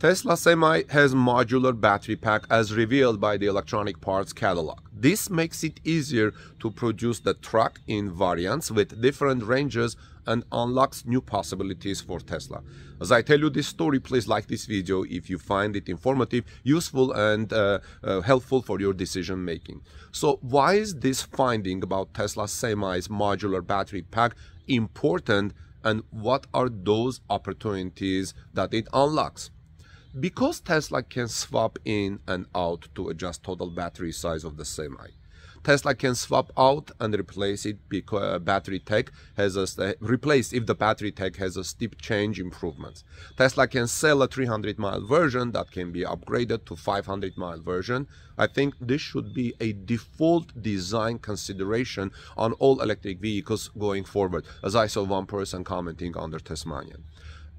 Tesla Semi has modular battery pack as revealed by the electronic parts catalog. This makes it easier to produce the truck in variants with different ranges and unlocks new possibilities for Tesla. As I tell you this story, please like this video if you find it informative, useful and uh, uh, helpful for your decision making. So why is this finding about Tesla Semi's modular battery pack important and what are those opportunities that it unlocks? Because Tesla can swap in and out to adjust total battery size of the semi. Tesla can swap out and replace it because uh, battery tech has a replace if the battery tech has a steep change improvements. Tesla can sell a 300 mile version that can be upgraded to 500 mile version. I think this should be a default design consideration on all electric vehicles going forward, as I saw one person commenting under Tesmanian.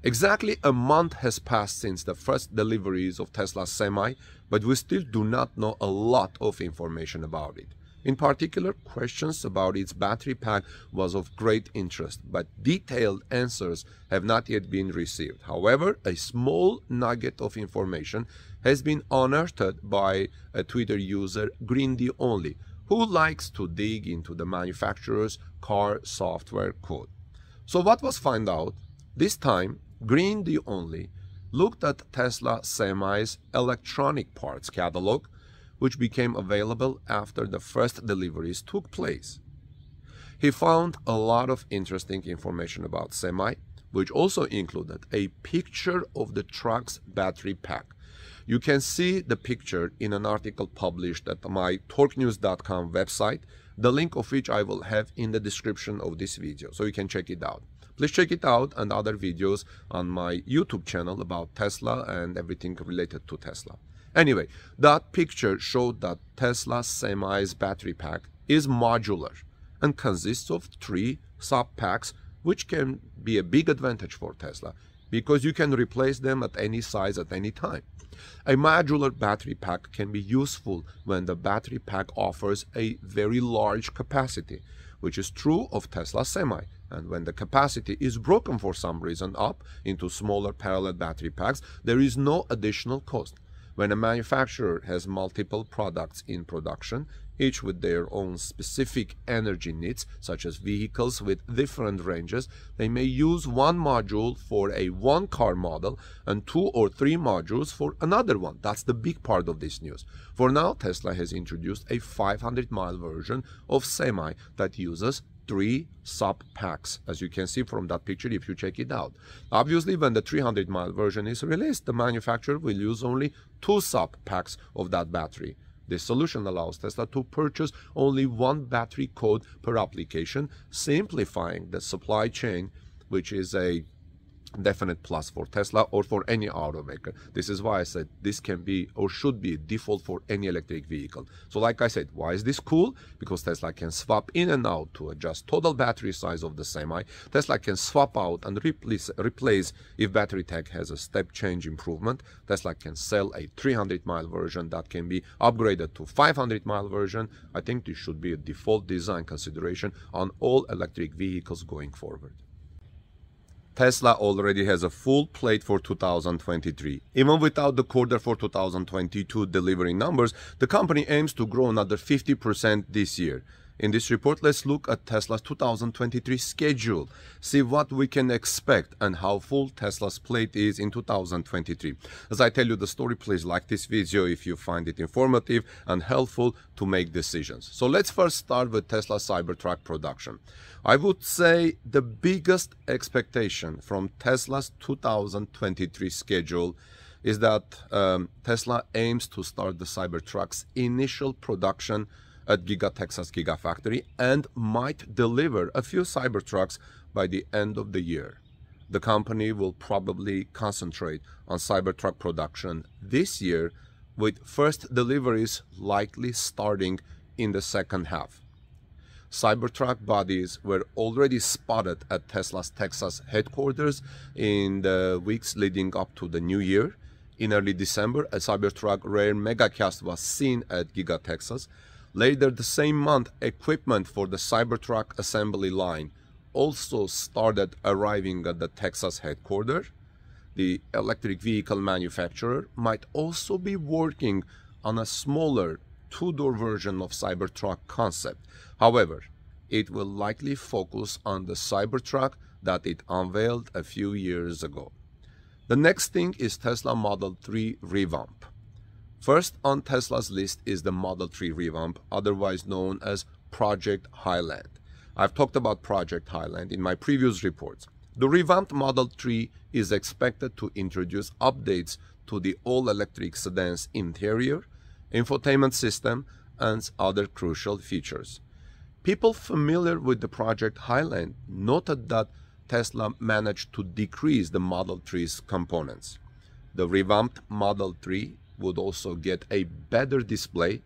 Exactly a month has passed since the first deliveries of Tesla Semi, but we still do not know a lot of information about it. In particular, questions about its battery pack was of great interest, but detailed answers have not yet been received. However, a small nugget of information has been unearthed by a Twitter user, Greentheonly, who likes to dig into the manufacturer's car software code. So what was found out? This time, Greentheonly looked at Tesla Semi's electronic parts catalog, which became available after the first deliveries took place. He found a lot of interesting information about Semi, which also included a picture of the truck's battery pack. You can see the picture in an article published at my torquenews.com website, the link of which I will have in the description of this video, so you can check it out. Please check it out and other videos on my YouTube channel about Tesla and everything related to Tesla. Anyway, that picture showed that Tesla Semi's battery pack is modular and consists of three sub-packs which can be a big advantage for Tesla because you can replace them at any size at any time. A modular battery pack can be useful when the battery pack offers a very large capacity, which is true of Tesla Semi. And when the capacity is broken for some reason up into smaller parallel battery packs, there is no additional cost. When a manufacturer has multiple products in production, each with their own specific energy needs, such as vehicles with different ranges, they may use one module for a one car model and two or three modules for another one. That's the big part of this news. For now, Tesla has introduced a 500 mile version of Semi that uses three sub packs as you can see from that picture if you check it out obviously when the 300 mile version is released the manufacturer will use only two sub packs of that battery this solution allows Tesla to purchase only one battery code per application simplifying the supply chain which is a definite plus for Tesla or for any automaker. This is why I said this can be or should be default for any electric vehicle. So like I said, why is this cool? Because Tesla can swap in and out to adjust total battery size of the semi. Tesla can swap out and replace, replace if battery tech has a step change improvement. Tesla can sell a 300 mile version that can be upgraded to 500 mile version. I think this should be a default design consideration on all electric vehicles going forward. Tesla already has a full plate for 2023. Even without the quarter for 2022 delivery numbers, the company aims to grow another 50% this year. In this report, let's look at Tesla's 2023 schedule, see what we can expect and how full Tesla's plate is in 2023. As I tell you the story, please like this video if you find it informative and helpful to make decisions. So let's first start with Tesla Cybertruck production. I would say the biggest expectation from Tesla's 2023 schedule is that um, Tesla aims to start the Cybertruck's initial production at Giga Texas Gigafactory and might deliver a few Cybertrucks by the end of the year. The company will probably concentrate on Cybertruck production this year with first deliveries likely starting in the second half. Cybertruck bodies were already spotted at Tesla's Texas headquarters in the weeks leading up to the new year. In early December, a Cybertruck rare megacast was seen at Giga Texas, Later the same month, equipment for the Cybertruck assembly line also started arriving at the Texas headquarters. the electric vehicle manufacturer might also be working on a smaller two-door version of Cybertruck concept. However, it will likely focus on the Cybertruck that it unveiled a few years ago. The next thing is Tesla Model 3 revamp. First on Tesla's list is the Model 3 revamp, otherwise known as Project Highland. I've talked about Project Highland in my previous reports. The revamped Model 3 is expected to introduce updates to the all-electric sedan's interior, infotainment system, and other crucial features. People familiar with the Project Highland noted that Tesla managed to decrease the Model 3's components. The revamped Model 3 would also get a better display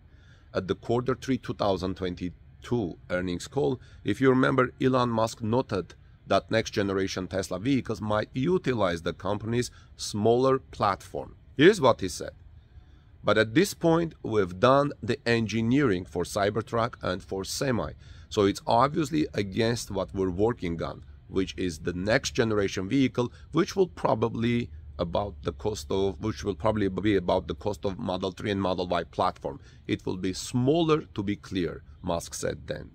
at the quarter 3 2022 earnings call. If you remember, Elon Musk noted that next generation Tesla vehicles might utilize the company's smaller platform. Here's what he said. But at this point, we've done the engineering for Cybertruck and for Semi. So it's obviously against what we're working on, which is the next generation vehicle, which will probably about the cost of which will probably be about the cost of Model 3 and Model Y platform. It will be smaller to be clear, Musk said then.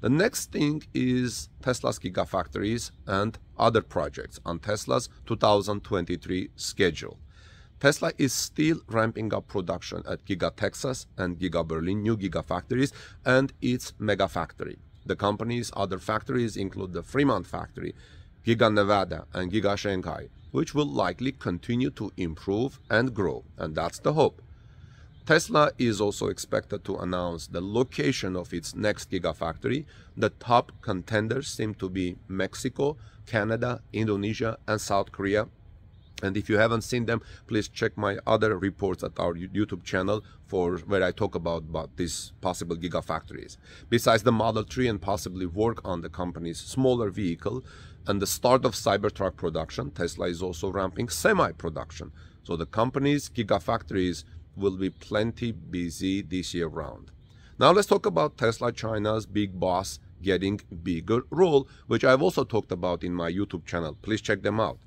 The next thing is Tesla's Gigafactories and other projects on Tesla's 2023 schedule. Tesla is still ramping up production at Giga Texas and Giga Berlin new Gigafactories and its Megafactory. The company's other factories include the Fremont factory, Giga Nevada, and Giga Shanghai, which will likely continue to improve and grow, and that's the hope. Tesla is also expected to announce the location of its next Gigafactory. The top contenders seem to be Mexico, Canada, Indonesia, and South Korea. And if you haven't seen them, please check my other reports at our YouTube channel for where I talk about, about these possible gigafactories. Besides the Model 3 and possibly work on the company's smaller vehicle and the start of Cybertruck production, Tesla is also ramping semi-production. So the company's gigafactories will be plenty busy this year round. Now let's talk about Tesla China's big boss getting bigger role, which I've also talked about in my YouTube channel. Please check them out.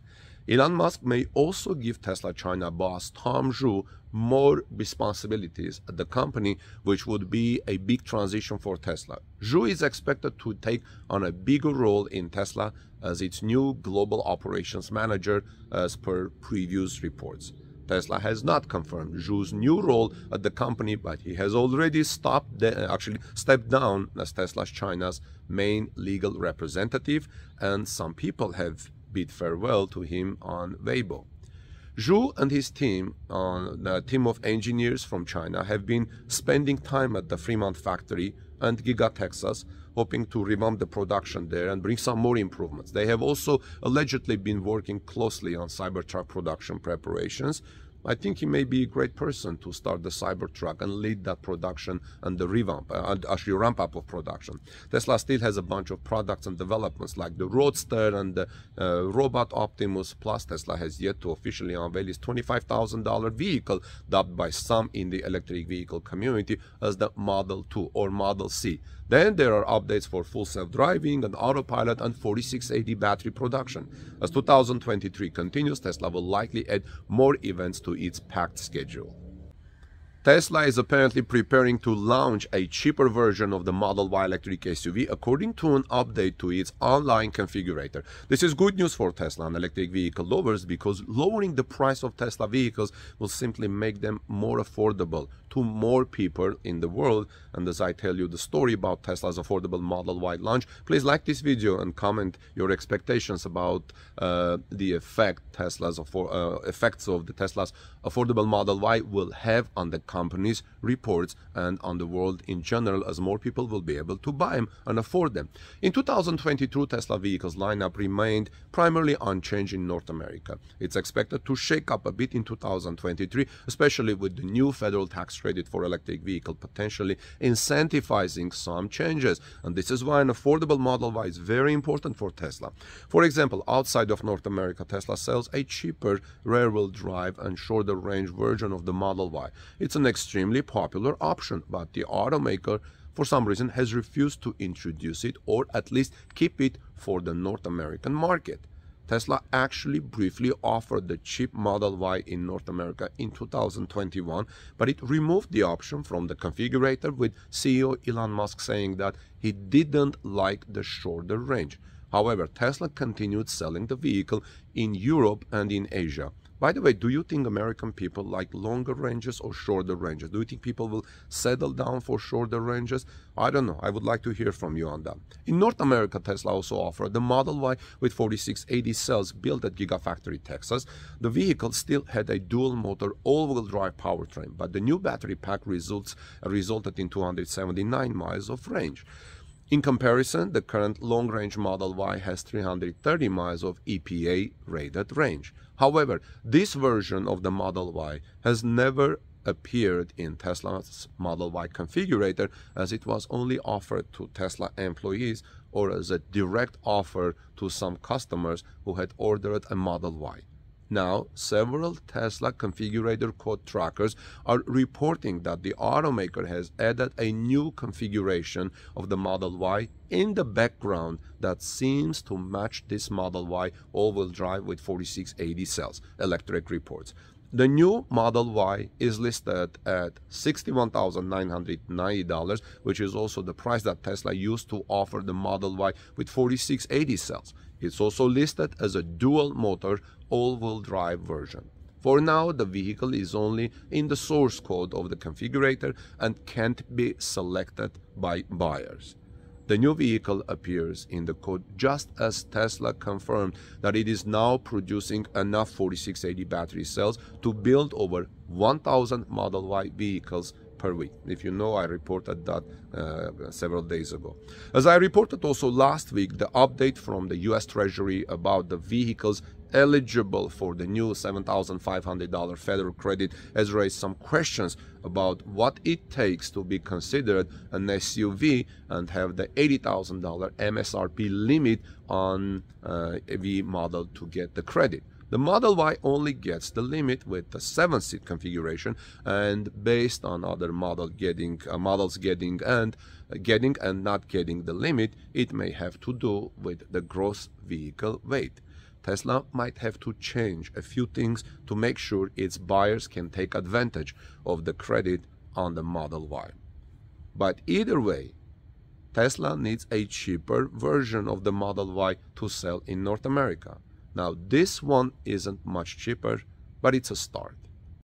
Elon Musk may also give Tesla China boss Tom Zhu more responsibilities at the company, which would be a big transition for Tesla. Zhu is expected to take on a bigger role in Tesla as its new global operations manager, as per previous reports. Tesla has not confirmed Zhu's new role at the company, but he has already stopped actually stepped down as Tesla's China's main legal representative, and some people have bid farewell to him on Weibo. Zhu and his team, the team of engineers from China, have been spending time at the Fremont factory and Giga Texas, hoping to revamp the production there and bring some more improvements. They have also allegedly been working closely on Cybertruck production preparations, I think he may be a great person to start the Cybertruck and lead that production and the revamp, uh, and actually ramp up of production. Tesla still has a bunch of products and developments like the Roadster and the uh, Robot Optimus. Plus, Tesla has yet to officially unveil its $25,000 vehicle, dubbed by some in the electric vehicle community as the Model 2 or Model C. Then there are updates for full self-driving and autopilot and 4680 battery production. As 2023 continues, Tesla will likely add more events to its packed schedule. Tesla is apparently preparing to launch a cheaper version of the Model Y electric SUV according to an update to its online configurator. This is good news for Tesla and electric vehicle lovers because lowering the price of Tesla vehicles will simply make them more affordable to more people in the world. And as I tell you the story about Tesla's affordable Model Y launch, please like this video and comment your expectations about uh, the effect Tesla's uh, effects of the Tesla's affordable Model Y will have on the company's reports and on the world in general as more people will be able to buy them and afford them. In 2022, Tesla vehicles lineup remained primarily unchanged in North America. It's expected to shake up a bit in 2023, especially with the new federal tax credit for electric vehicle potentially incentivizing some changes. And this is why an affordable Model Y is very important for Tesla. For example, outside of North America, Tesla sells a cheaper rear-wheel drive and shorter range version of the Model Y. It's an extremely popular option, but the automaker for some reason has refused to introduce it or at least keep it for the North American market. Tesla actually briefly offered the cheap Model Y in North America in 2021, but it removed the option from the configurator with CEO Elon Musk saying that he didn't like the shorter range. However, Tesla continued selling the vehicle in Europe and in Asia. By the way, do you think American people like longer ranges or shorter ranges? Do you think people will settle down for shorter ranges? I don't know. I would like to hear from you on that. In North America, Tesla also offered the Model Y with 4680 cells built at Gigafactory, Texas. The vehicle still had a dual motor all-wheel drive powertrain, but the new battery pack results resulted in 279 miles of range. In comparison, the current long-range Model Y has 330 miles of EPA rated range. However, this version of the Model Y has never appeared in Tesla's Model Y configurator as it was only offered to Tesla employees or as a direct offer to some customers who had ordered a Model Y. Now, several Tesla configurator code trackers are reporting that the automaker has added a new configuration of the Model Y in the background that seems to match this Model Y all-wheel drive with 4680 cells, Electrek reports. The new Model Y is listed at $61,990, which is also the price that Tesla used to offer the Model Y with 4680 cells. It's also listed as a dual motor all-wheel drive version. For now, the vehicle is only in the source code of the configurator and can't be selected by buyers. The new vehicle appears in the code just as Tesla confirmed that it is now producing enough 4680 battery cells to build over 1000 Model Y vehicles per week. If you know, I reported that uh, several days ago. As I reported also last week, the update from the US Treasury about the vehicles eligible for the new $7,500 federal credit has raised some questions about what it takes to be considered an SUV and have the $80,000 MSRP limit on uh, a V model to get the credit. The Model Y only gets the limit with the 7-seat configuration and based on other model getting, uh, models getting and uh, getting and not getting the limit, it may have to do with the gross vehicle weight. Tesla might have to change a few things to make sure its buyers can take advantage of the credit on the Model Y. But either way, Tesla needs a cheaper version of the Model Y to sell in North America. Now, this one isn't much cheaper, but it's a start.